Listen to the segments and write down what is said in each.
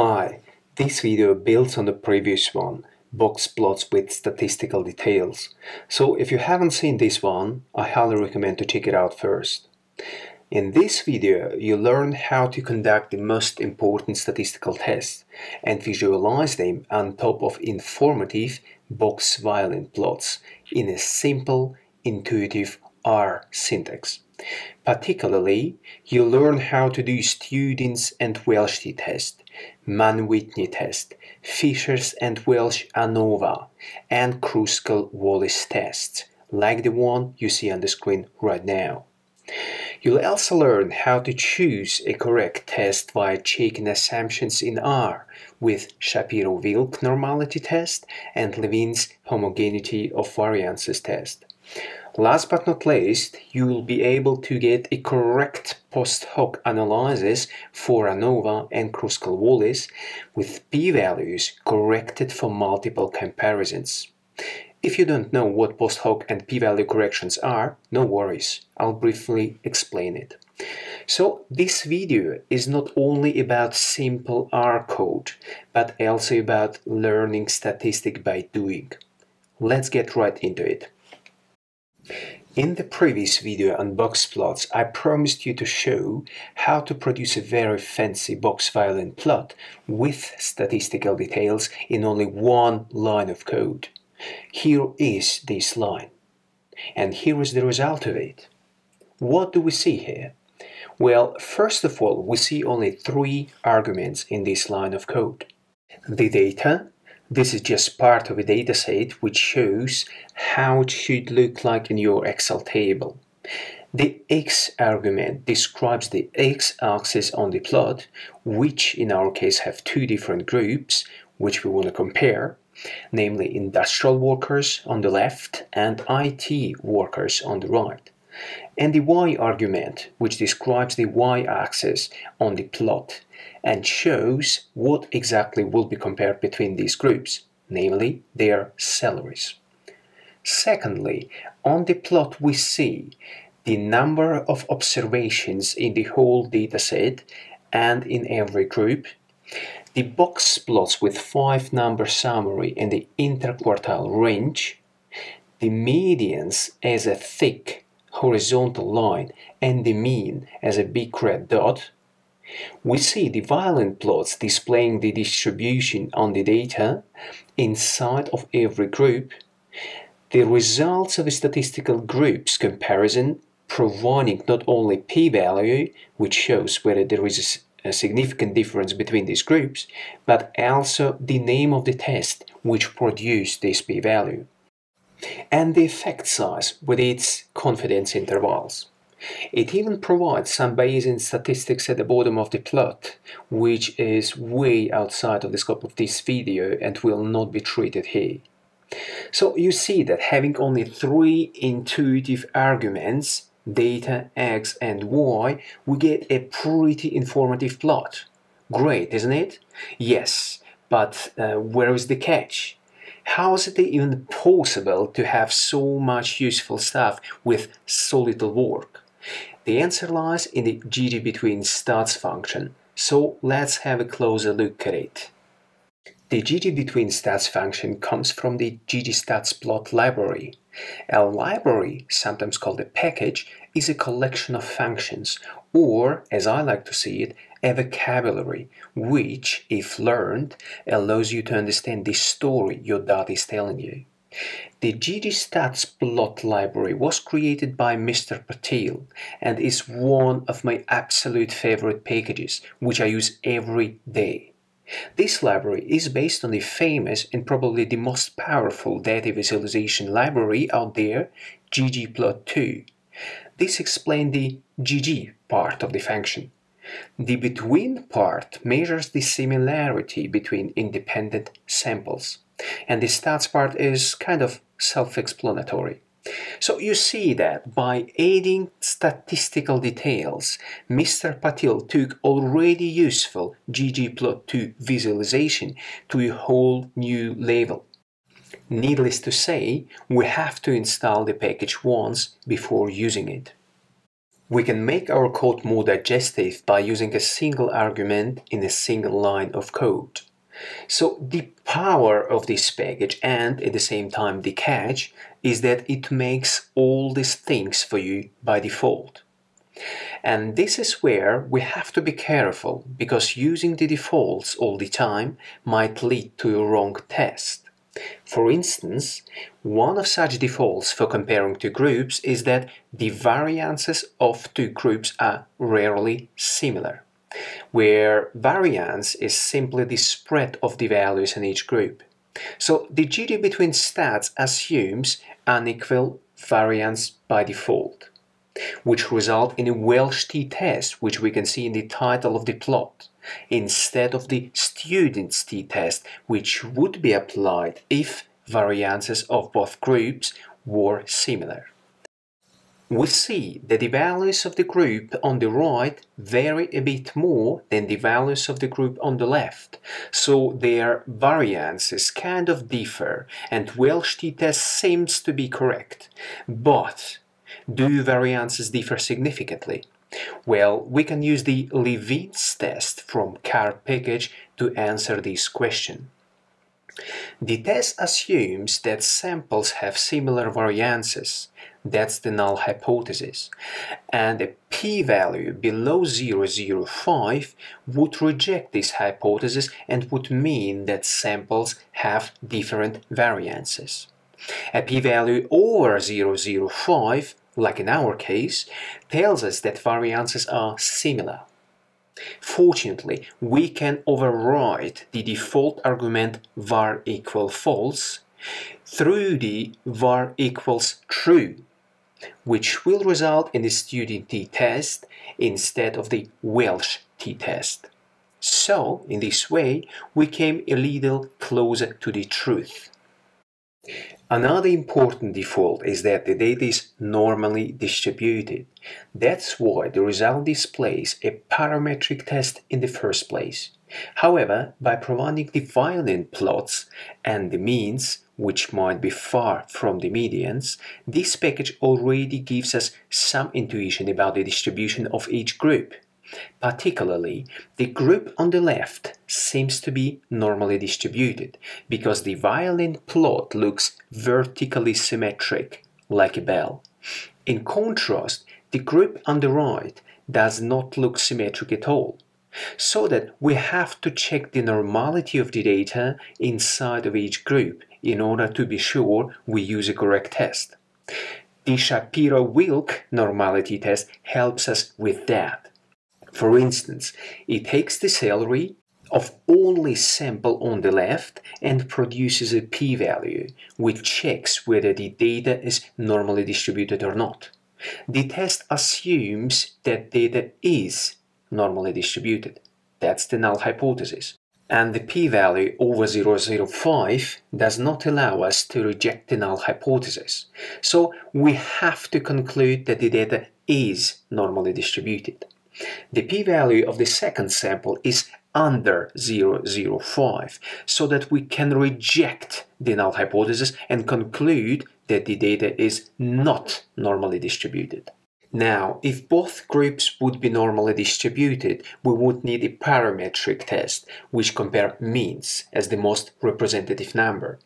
Hi, this video builds on the previous one, box plots with statistical details. So if you haven't seen this one, I highly recommend to check it out first. In this video, you learn how to conduct the most important statistical tests and visualize them on top of informative box violin plots in a simple, intuitive R syntax. Particularly, you learn how to do Students and Welch test, Mann-Whitney test, Fishers and Welch ANOVA, and Kruskal-Wallis tests, like the one you see on the screen right now. You'll also learn how to choose a correct test via checking assumptions in R with Shapiro-Wilk normality test and Levene's homogeneity of variances test. Last but not least, you will be able to get a correct post hoc analysis for ANOVA and Kruskal-Wallis with p-values corrected for multiple comparisons. If you don't know what post hoc and p-value corrections are, no worries, I'll briefly explain it. So this video is not only about simple R code, but also about learning statistic by doing. Let's get right into it. In the previous video on box plots, I promised you to show how to produce a very fancy box violin plot with statistical details in only one line of code. Here is this line. And here is the result of it. What do we see here? Well, first of all, we see only three arguments in this line of code. The data, this is just part of a dataset which shows how it should look like in your Excel table. The x argument describes the x-axis on the plot, which in our case have two different groups, which we want to compare, namely industrial workers on the left and IT workers on the right. And the y argument, which describes the y-axis on the plot, and shows what exactly will be compared between these groups, namely their salaries. Secondly, on the plot we see the number of observations in the whole dataset and in every group, the box plots with five number summary in the interquartile range, the medians as a thick horizontal line and the mean as a big red dot, we see the violin plots displaying the distribution on the data inside of every group, the results of a statistical groups comparison providing not only p-value, which shows whether there is a significant difference between these groups, but also the name of the test which produced this p-value, and the effect size with its confidence intervals. It even provides some Bayesian statistics at the bottom of the plot, which is way outside of the scope of this video and will not be treated here. So you see that having only three intuitive arguments, data, x and y, we get a pretty informative plot. Great, isn't it? Yes, but uh, where is the catch? How is it even possible to have so much useful stuff with so little work? The answer lies in the ggBetween stats function, so let's have a closer look at it. The ggBetween stats function comes from the ggstatsplot library. A library, sometimes called a package, is a collection of functions, or, as I like to see it, a vocabulary, which, if learned, allows you to understand the story your data is telling you. The ggstatsplot library was created by Mr. Patil and is one of my absolute favorite packages, which I use every day. This library is based on the famous and probably the most powerful data visualization library out there, ggplot2. This explains the gg part of the function. The between part measures the similarity between independent samples. And the stats part is kind of self-explanatory. So you see that by adding statistical details, Mr. Patil took already useful ggplot2 visualization to a whole new level. Needless to say, we have to install the package once before using it. We can make our code more digestive by using a single argument in a single line of code. So the power of this package and at the same time the catch is that it makes all these things for you by default. And this is where we have to be careful because using the defaults all the time might lead to a wrong test. For instance, one of such defaults for comparing two groups is that the variances of two groups are rarely similar, where variance is simply the spread of the values in each group. So the GG between stats assumes unequal variance by default which result in a Welch t-test, which we can see in the title of the plot, instead of the student's t-test, which would be applied if variances of both groups were similar. We see that the values of the group on the right vary a bit more than the values of the group on the left, so their variances kind of differ and Welch t-test seems to be correct. But do variances differ significantly? Well, we can use the Levene's test from car package to answer this question. The test assumes that samples have similar variances, that's the null hypothesis, and a p-value below 0.05 would reject this hypothesis and would mean that samples have different variances. A p-value over 0.05 like in our case, tells us that variances are similar. Fortunately, we can override the default argument var equal false through the var equals true, which will result in the student t-test instead of the Welch t-test. So, in this way, we came a little closer to the truth. Another important default is that the data is normally distributed. That's why the result displays a parametric test in the first place. However, by providing the violin plots and the means, which might be far from the medians, this package already gives us some intuition about the distribution of each group. Particularly, the group on the left seems to be normally distributed because the violin plot looks vertically symmetric, like a bell. In contrast, the group on the right does not look symmetric at all. So that we have to check the normality of the data inside of each group in order to be sure we use a correct test. The Shapiro-Wilk normality test helps us with that. For instance, it takes the salary of only sample on the left and produces a p-value, which checks whether the data is normally distributed or not. The test assumes that data is normally distributed. That's the null hypothesis. And the p-value over 0.05 does not allow us to reject the null hypothesis. So we have to conclude that the data is normally distributed. The p-value of the second sample is under 0.05 so that we can reject the null hypothesis and conclude that the data is not normally distributed. Now, if both groups would be normally distributed, we would need a parametric test, which compare means as the most representative number.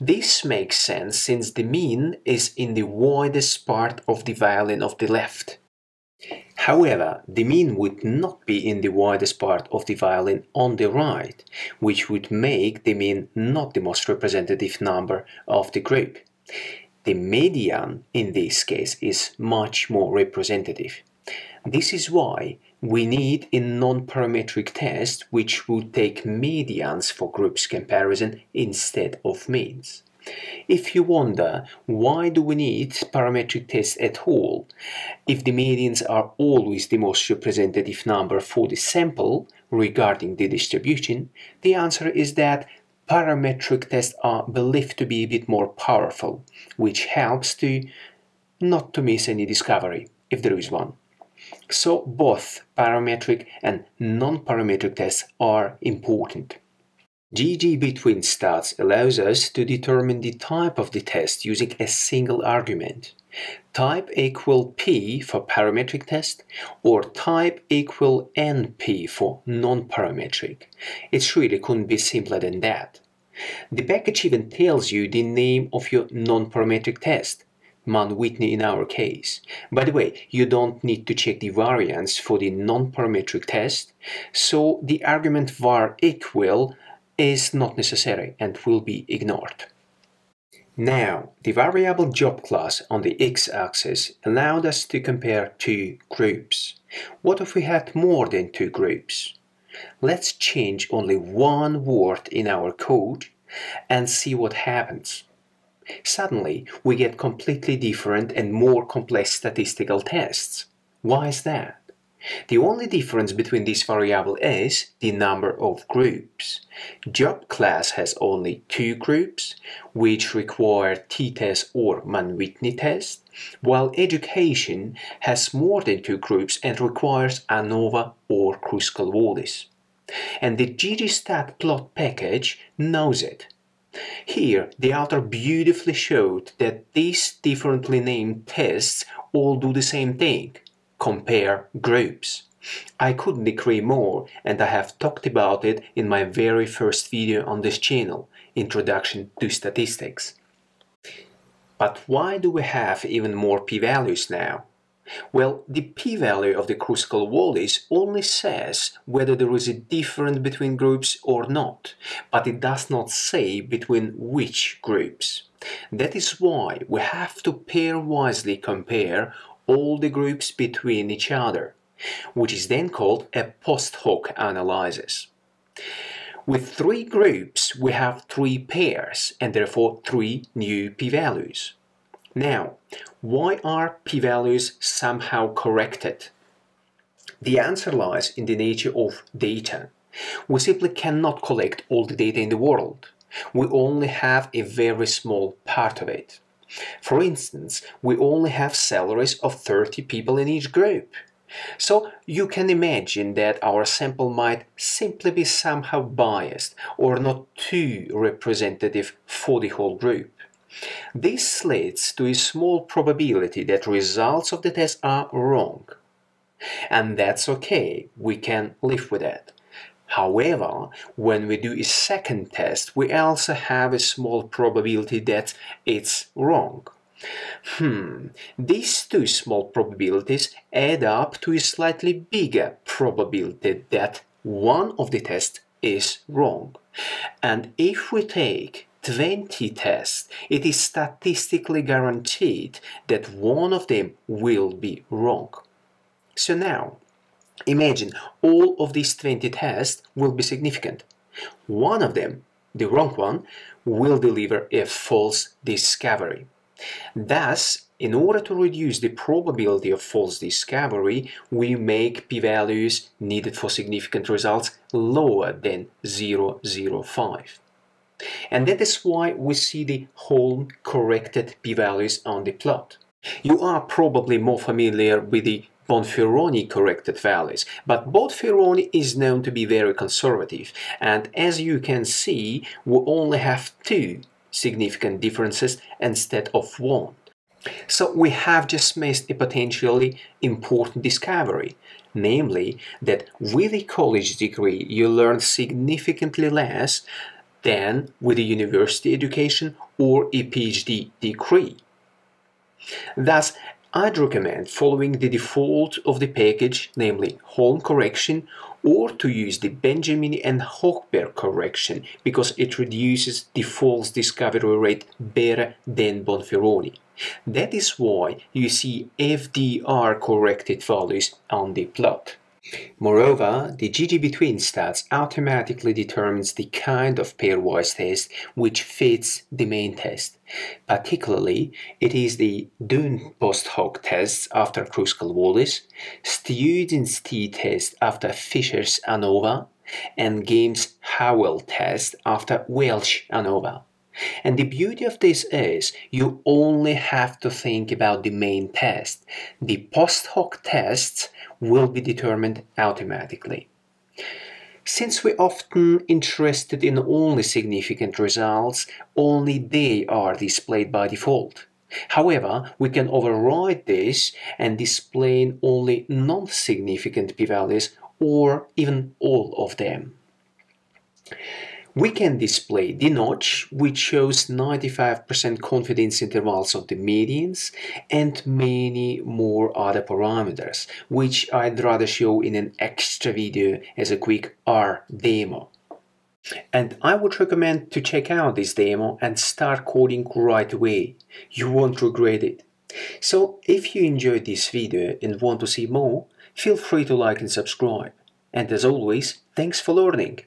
This makes sense since the mean is in the widest part of the violin of the left. However, the mean would not be in the widest part of the violin on the right, which would make the mean not the most representative number of the group. The median in this case is much more representative. This is why we need a non-parametric test which would take medians for groups comparison instead of means. If you wonder why do we need parametric tests at all, if the medians are always the most representative number for the sample regarding the distribution, the answer is that parametric tests are believed to be a bit more powerful, which helps to not to miss any discovery, if there is one. So both parametric and non-parametric tests are important. GG between stats allows us to determine the type of the test using a single argument. type equal P for parametric test or type equal NP for non-parametric. It really couldn't be simpler than that. The package even tells you the name of your non-parametric test, Mann-Whitney in our case. By the way, you don't need to check the variance for the non-parametric test, so the argument var equal is not necessary and will be ignored. Now, the variable job class on the x-axis allowed us to compare two groups. What if we had more than two groups? Let's change only one word in our code and see what happens. Suddenly, we get completely different and more complex statistical tests. Why is that? The only difference between this variable is the number of groups. Job class has only two groups, which require t-test or Mann-Whitney test, while education has more than two groups and requires ANOVA or Kruskal-Wallis. And the ggstatsplot package knows it. Here, the author beautifully showed that these differently named tests all do the same thing compare groups. I couldn't agree more and I have talked about it in my very first video on this channel, Introduction to Statistics. But why do we have even more p-values now? Well, the p-value of the Kruskal-Wallis only says whether there is a difference between groups or not, but it does not say between which groups. That is why we have to pairwisely compare all the groups between each other, which is then called a post hoc analysis. With three groups, we have three pairs and therefore three new p-values. Now, why are p-values somehow corrected? The answer lies in the nature of data. We simply cannot collect all the data in the world. We only have a very small part of it. For instance, we only have salaries of 30 people in each group. So you can imagine that our sample might simply be somehow biased or not too representative for the whole group. This leads to a small probability that results of the test are wrong. And that's okay, we can live with that. However, when we do a second test, we also have a small probability that it's wrong. Hmm, these two small probabilities add up to a slightly bigger probability that one of the tests is wrong. And if we take 20 tests, it is statistically guaranteed that one of them will be wrong. So now, Imagine all of these 20 tests will be significant. One of them, the wrong one, will deliver a false discovery. Thus, in order to reduce the probability of false discovery, we make p-values needed for significant results lower than 0.05. And that is why we see the Holm corrected p-values on the plot. You are probably more familiar with the Bonferroni corrected values, but Bonferroni is known to be very conservative, and as you can see, we only have two significant differences instead of one. So we have just missed a potentially important discovery, namely that with a college degree you learn significantly less than with a university education or a PhD degree. Thus, I'd recommend following the default of the package, namely Holm correction, or to use the Benjamini and Hochberg correction because it reduces the false discovery rate better than Bonferroni. That is why you see FDR corrected values on the plot. Moreover, the ggBetween stats automatically determines the kind of pairwise test which fits the main test. Particularly, it is the Dunn post hoc tests after Kruskal-Wallis, Student's t-test after Fisher's ANOVA, and Games Howell test after Welch ANOVA. And the beauty of this is you only have to think about the main test. The post hoc tests will be determined automatically. Since we're often interested in only significant results, only they are displayed by default. However, we can override this and display only non-significant p-values or even all of them. We can display the notch, which shows 95% confidence intervals of the medians and many more other parameters, which I'd rather show in an extra video as a quick R demo. And I would recommend to check out this demo and start coding right away. You won't regret it. So if you enjoyed this video and want to see more, feel free to like and subscribe. And as always, thanks for learning.